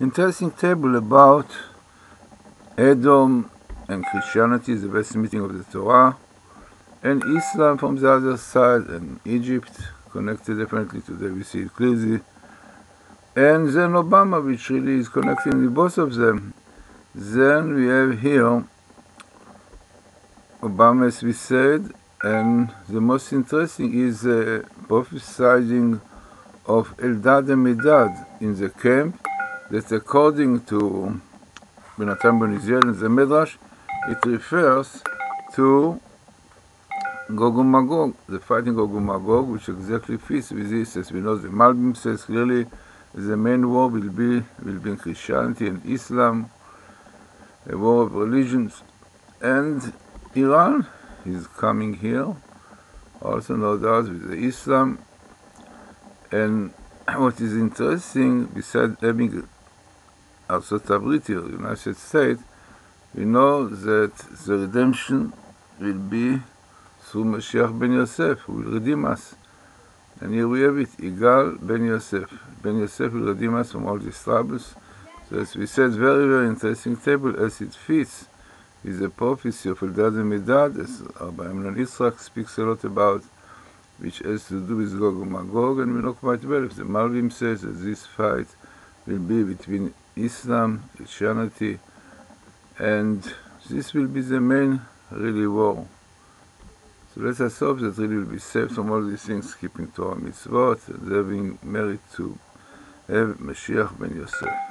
Interesting table about Edom and Christianity, the best meeting of the Torah, and Islam from the other side, and Egypt, connected definitely today, we see it clearly, and then Obama, which really is connecting with both of them. Then we have here Obama, as we said, and the most interesting is uh, prophesying of Eldad and Medad in the camp that according to Yonatan ben Uziel in the Midrash, it refers to Gog and Magog, the fighting Gog and Magog, which exactly fits with this, as we know the Malbim says clearly the main war will be will be Christianity and Islam, a war of religions, and Iran is coming here, also no doubt with the Islam. And what is interesting, besides having Artsakh here, United States, we know that the redemption will be through Mashiach ben Yosef, who will redeem us. And here we have it, Igal ben Yosef. Ben Yosef will redeem us from all these troubles. So as we said, very, very interesting table as it fits with the prophecy of Eldad and Medad, as Rabbi Amnon Yitzchak speaks a lot about, which has to do with Gog and Magog, and we know quite well if the Malbim says that this fight will be between Islam, Christianity, and this will be the main really war. So let us hope that really will be saved from all these things, keeping Torah mitzvot, and having merit to have Mashiach ben Yosef.